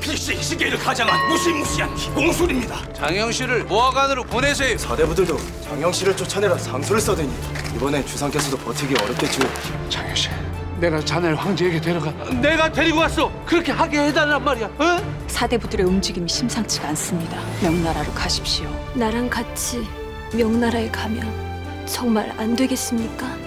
필시 시계를 가장한 무시무시한 기공술입니다. 장영 씨를 보아관으로 보내세요. 사대부들도 장영 씨를 쫓아내라 상소를 써대니 이번엔 주상께서도 버티기 어렵겠지요. 장영 씨, 내가 자네를 황제에게 데려가. 내가 데리고 왔어. 그렇게 하게 해달란 말이야. 어? 사대부들의 움직임이 심상치가 않습니다. 명나라로 가십시오. 나랑 같이 명나라에 가면 정말 안 되겠습니까?